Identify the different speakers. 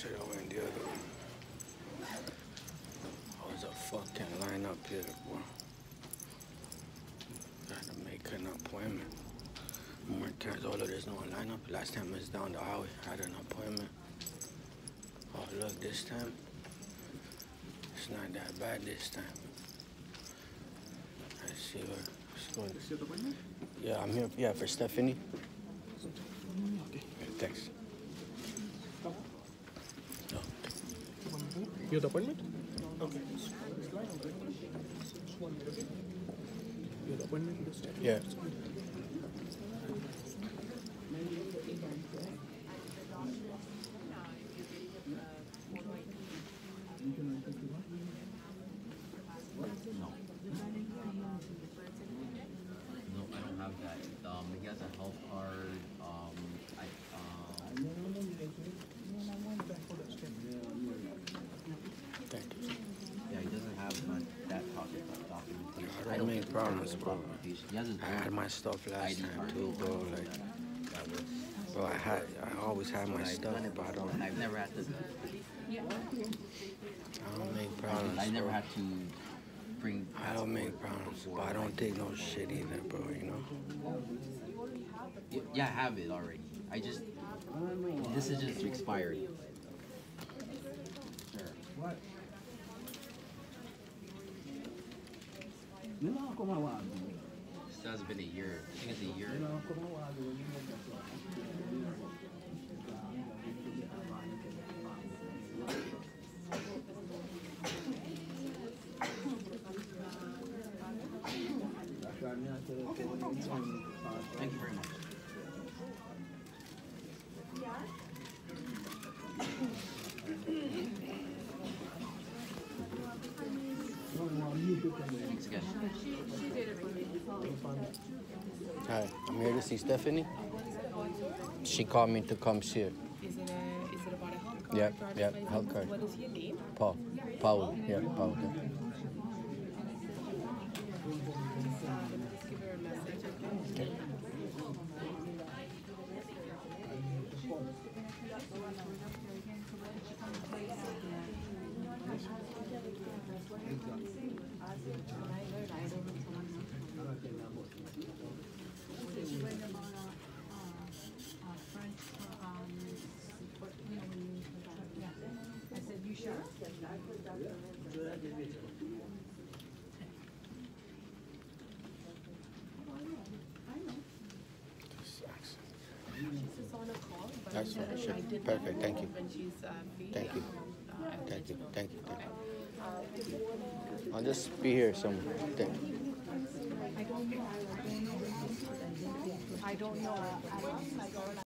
Speaker 1: should have went the other way. I was a fucking line up here, boy. Gotta make an appointment. More times, although there's no lineup. Last time I was down the highway, I had an appointment. Oh, look, this time, it's not that bad this time. Let's see where it's going. Yeah, I'm here, yeah, for Stephanie.
Speaker 2: Okay.
Speaker 1: Thanks. Oh,
Speaker 2: You have the appointment? Okay. You have the appointment? This
Speaker 1: yeah.
Speaker 3: No, I don't have that. Um, he has a health card. Um,
Speaker 1: Thank you.
Speaker 3: yeah, he doesn't have my, that pocket documentation.
Speaker 1: I don't make problems, bro.
Speaker 3: documentation. He has his
Speaker 1: I had my stuff last
Speaker 3: ID
Speaker 1: time too, bro. Like,
Speaker 3: That was.
Speaker 1: bro, I had, I always had my
Speaker 3: I've
Speaker 1: stuff, but I don't,
Speaker 3: I've never had to.
Speaker 1: I don't make problems,
Speaker 3: I never
Speaker 1: bro.
Speaker 3: had to bring.
Speaker 1: I don't make problems,
Speaker 3: before.
Speaker 1: but I don't take no shit either, bro. You know.
Speaker 3: Yeah, I have it already. I just. This is just expired. Sure. This has been a year. I think it's a year. Thank you very much. Thanks again.
Speaker 1: Hi, I'm here to see Stephanie. She called me to come see her.
Speaker 4: Is it a, is it about a health card?
Speaker 1: Yep,
Speaker 4: driver's
Speaker 1: yep, health card.
Speaker 4: What is your name?
Speaker 1: Paul. Paul. Yeah, Paul. yeah.
Speaker 4: On a call, but
Speaker 1: That's
Speaker 4: I
Speaker 1: sure.
Speaker 4: did
Speaker 1: Perfect, thank you.
Speaker 4: When she's uh, free.
Speaker 1: Thank you.
Speaker 4: uh, I
Speaker 1: Thank you. Thank you. Thank
Speaker 4: Okay.
Speaker 1: you. I'll just be here somewhere. Thank.
Speaker 4: I. I don't know. I don't know.